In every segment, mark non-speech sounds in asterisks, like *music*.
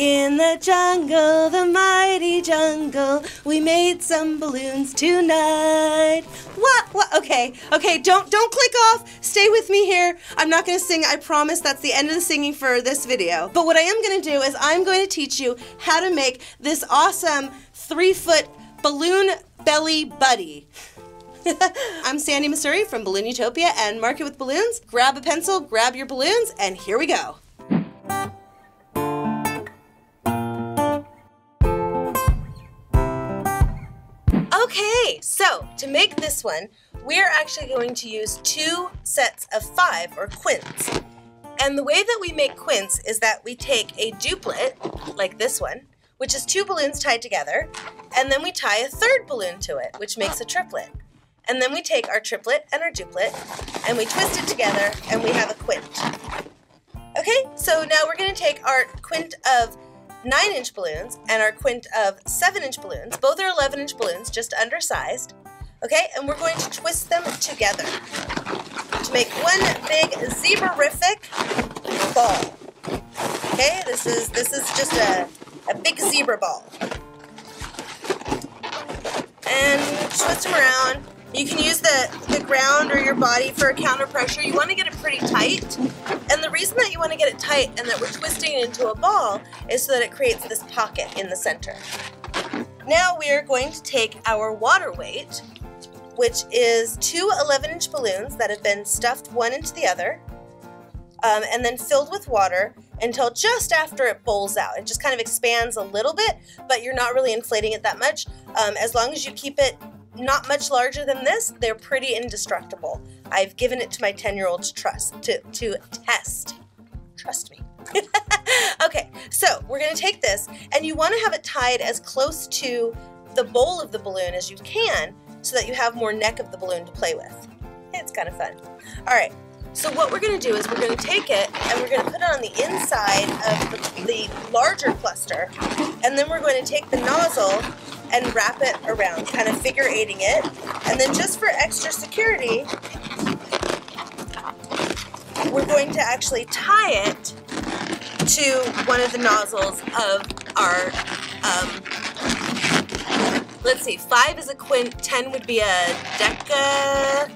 In the jungle, the mighty jungle, we made some balloons tonight. What? What? Okay, okay. Don't don't click off. Stay with me here. I'm not gonna sing. I promise. That's the end of the singing for this video. But what I am gonna do is I'm going to teach you how to make this awesome three foot balloon belly buddy. *laughs* I'm Sandi Masori from Balloon Utopia and Market with Balloons. Grab a pencil, grab your balloons, and here we go. Okay, so to make this one, we're actually going to use two sets of five, or quints. And the way that we make quints is that we take a duplet, like this one, which is two balloons tied together, and then we tie a third balloon to it, which makes a triplet. And then we take our triplet and our duplet, and we twist it together, and we have a quint. Okay, so now we're going to take our quint of 9 inch balloons and our quint of 7 inch balloons. Both are 11 inch balloons, just undersized. Okay, and we're going to twist them together to make one big zebra-rific ball. Okay, this is this is just a, a big zebra ball. And twist them around. You can use the, the ground or your body for a counter pressure. You want to get it pretty tight. And the reason that you want to get it tight and that we're twisting it into a ball is so that it creates this pocket in the center. Now we are going to take our water weight, which is two 11 inch balloons that have been stuffed one into the other, um, and then filled with water until just after it bowls out. It just kind of expands a little bit, but you're not really inflating it that much. Um, as long as you keep it not much larger than this, they're pretty indestructible. I've given it to my 10 year old to trust, to, to test. Trust me. *laughs* okay, so we're gonna take this and you wanna have it tied as close to the bowl of the balloon as you can so that you have more neck of the balloon to play with. It's kind of fun. All right, so what we're gonna do is we're gonna take it and we're gonna put it on the inside of the, the larger cluster and then we're going to take the nozzle and wrap it around, kind of figure eighting it. And then just for extra security, we're going to actually tie it to one of the nozzles of our, um, let's see, five is a quint, ten would be a deca,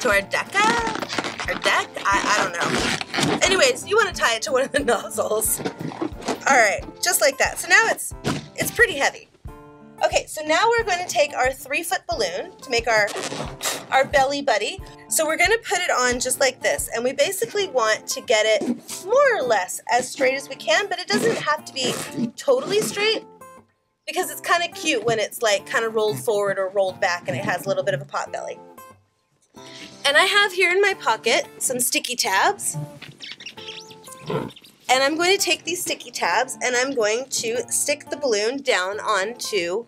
to our deca, our deck, I, I don't know. Anyways, you want to tie it to one of the *laughs* nozzles. All right, just like that. So now it's, it's pretty heavy. Okay, so now we're going to take our three foot balloon to make our, our belly buddy. So we're going to put it on just like this. And we basically want to get it more or less as straight as we can, but it doesn't have to be totally straight because it's kind of cute when it's like kind of rolled forward or rolled back and it has a little bit of a pot belly. And I have here in my pocket some sticky tabs. And I'm going to take these sticky tabs and I'm going to stick the balloon down onto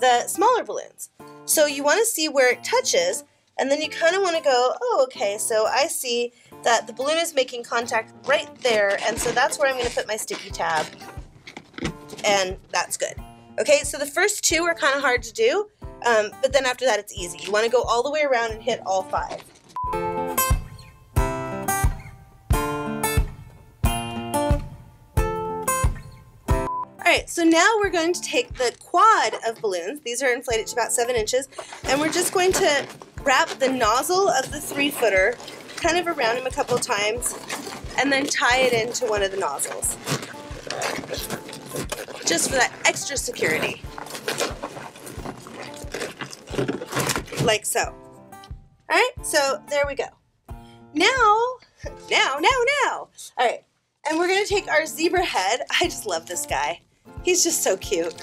the smaller balloons. So you want to see where it touches and then you kind of want to go, oh, okay, so I see that the balloon is making contact right there and so that's where I'm going to put my sticky tab and that's good. Okay, so the first two are kind of hard to do, um, but then after that it's easy. You want to go all the way around and hit all five. Right, so now we're going to take the quad of balloons. These are inflated to about seven inches. And we're just going to wrap the nozzle of the three footer kind of around him a couple times and then tie it into one of the nozzles. Just for that extra security. Like so. Alright, so there we go. Now, now, now, now. Alright, and we're going to take our zebra head. *laughs* I just love this guy. He's just so cute.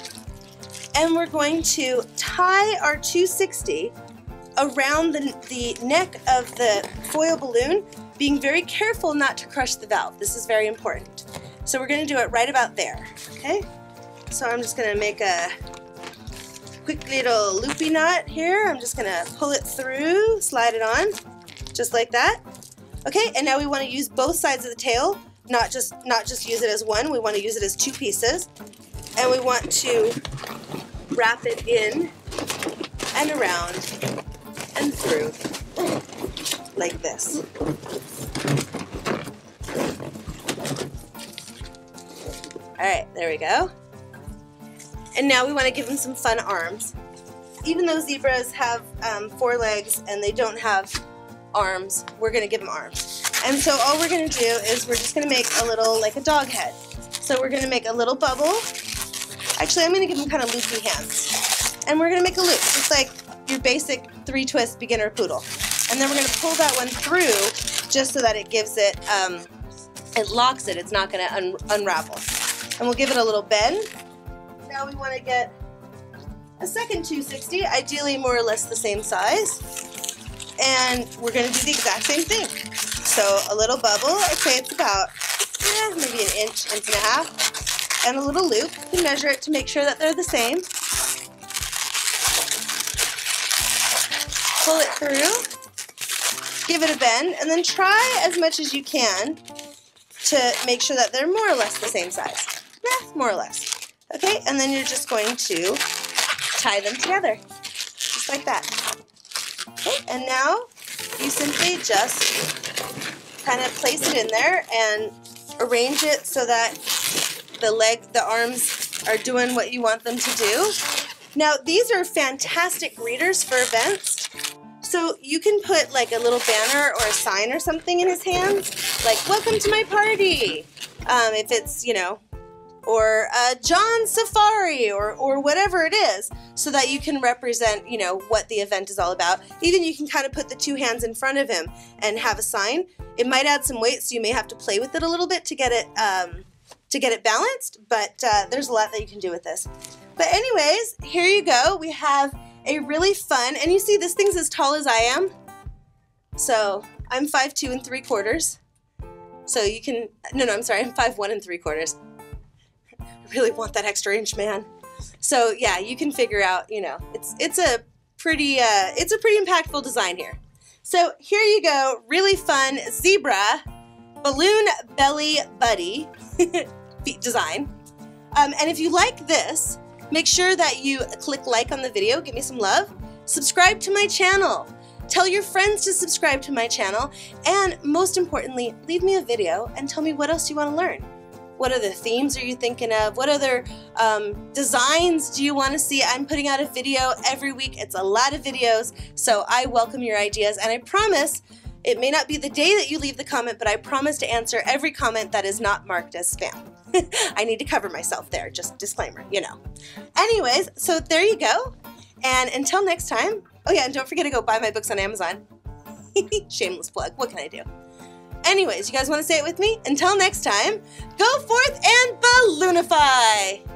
And we're going to tie our 260 around the, the neck of the foil balloon, being very careful not to crush the valve. This is very important. So we're going to do it right about there, okay? So I'm just going to make a quick little loopy knot here. I'm just going to pull it through, slide it on, just like that. Okay, and now we want to use both sides of the tail, not just not just use it as one. We want to use it as two pieces and we want to wrap it in and around and through like this. All right, there we go. And now we want to give them some fun arms. Even though zebras have um, four legs and they don't have arms, we're going to give them arms. And so all we're going to do is we're just going to make a little, like a dog head. So we're going to make a little bubble. Actually, I'm going to give him kind of loopy hands. And we're going to make a loop, just like your basic three twist beginner poodle. And then we're going to pull that one through just so that it gives it, um, it locks it. It's not going to un unravel. And we'll give it a little bend. Now we want to get a second 260, ideally more or less the same size. And we're going to do the exact same thing. So a little bubble, I'd say it's about eh, maybe an inch, inch and a half. And a little loop, you can measure it to make sure that they're the same. Pull it through, give it a bend, and then try as much as you can to make sure that they're more or less the same size. Yeah, more or less. Okay, and then you're just going to tie them together, just like that. Okay, and now you simply just kind of place it in there and arrange it so that the leg, the arms are doing what you want them to do. Now, these are fantastic greeters for events. So you can put like a little banner or a sign or something in his hands, like "Welcome to my party." Um, if it's you know, or uh, John Safari or or whatever it is, so that you can represent you know what the event is all about. Even you can kind of put the two hands in front of him and have a sign. It might add some weight, so you may have to play with it a little bit to get it um, to get it balanced. But uh, there's a lot that you can do with this. But anyways, here you go. We have a really fun, and you see this thing's as tall as I am. So I'm five two and 3 quarters. So you can, no, no, I'm sorry, I'm five one and 3 quarters. I *laughs* really want that extra inch, man. So yeah, you can figure out, you know, it's it's a pretty uh, it's a pretty impactful design here. So here you go, really fun zebra balloon belly buddy *laughs* design. Um, and if you like this, Make sure that you click like on the video, give me some love. Subscribe to my channel. Tell your friends to subscribe to my channel. And most importantly, leave me a video and tell me what else you want to learn. What other themes are you thinking of? What other um, designs do you want to see? I'm putting out a video every week. It's a lot of videos, so I welcome your ideas. And I promise it may not be the day that you leave the comment, but I promise to answer every comment that is not marked as spam. *laughs* I need to cover myself there, just disclaimer, you know. Anyways, so there you go. And until next time, oh yeah, and don't forget to go buy my books on Amazon. *laughs* Shameless plug, what can I do? Anyways, you guys want to say it with me? Until next time, go forth and balloonify!